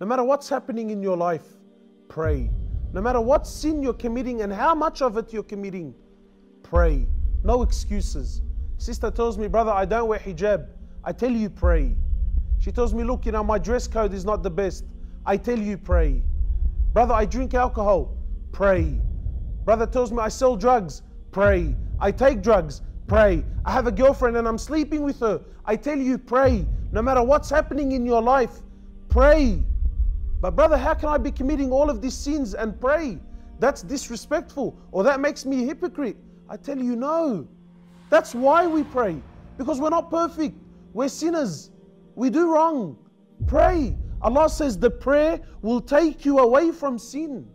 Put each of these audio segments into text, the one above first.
No matter what's happening in your life, pray. No matter what sin you're committing and how much of it you're committing, pray. No excuses. Sister tells me, brother, I don't wear hijab. I tell you, pray. She tells me, look, you know, my dress code is not the best. I tell you, pray. Brother, I drink alcohol. Pray. Brother tells me I sell drugs. Pray. I take drugs. Pray. I have a girlfriend and I'm sleeping with her. I tell you, pray. No matter what's happening in your life, pray. But, brother, how can I be committing all of these sins and pray? That's disrespectful or that makes me a hypocrite. I tell you, no. That's why we pray. Because we're not perfect. We're sinners. We do wrong. Pray. Allah says the prayer will take you away from sin.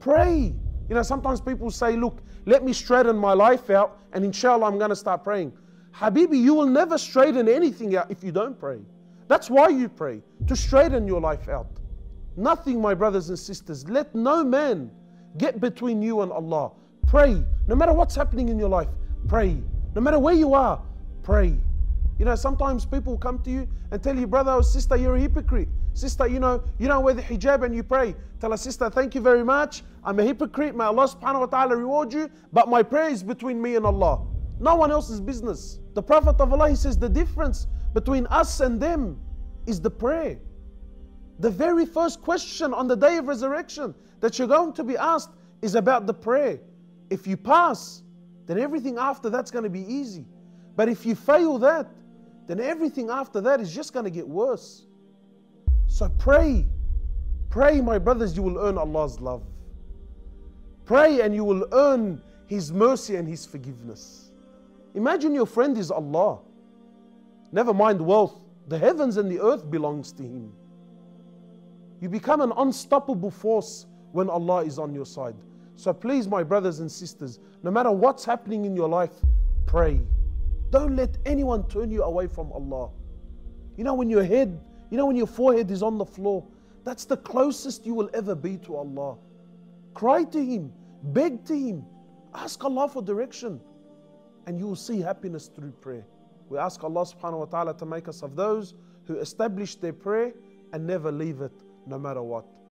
Pray. You know, sometimes people say, look, let me straighten my life out and inshallah I'm going to start praying. Habibi, you will never straighten anything out if you don't pray. That's why you pray, to straighten your life out. Nothing, my brothers and sisters, let no man get between you and Allah. Pray. No matter what's happening in your life, pray. No matter where you are, pray. You know, sometimes people come to you and tell you, brother or sister, you're a hypocrite. Sister, you know, you don't wear the hijab and you pray. Tell a sister, thank you very much. I'm a hypocrite. May Allah subhanahu wa ta'ala reward you. But my prayer is between me and Allah. No one else's business. The Prophet of Allah, he says the difference between us and them is the prayer. The very first question on the day of resurrection that you're going to be asked is about the prayer. If you pass, then everything after that's going to be easy. But if you fail that, then everything after that is just going to get worse. So pray. Pray, my brothers, you will earn Allah's love. Pray and you will earn His mercy and His forgiveness. Imagine your friend is Allah. Never mind wealth. The heavens and the earth belongs to Him. You become an unstoppable force when Allah is on your side. So please, my brothers and sisters, no matter what's happening in your life, pray. Don't let anyone turn you away from Allah. You know, when your head, you know, when your forehead is on the floor, that's the closest you will ever be to Allah. Cry to Him, beg to Him, ask Allah for direction, and you will see happiness through prayer. We ask Allah subhanahu wa ta'ala to make us of those who establish their prayer and never leave it no matter what.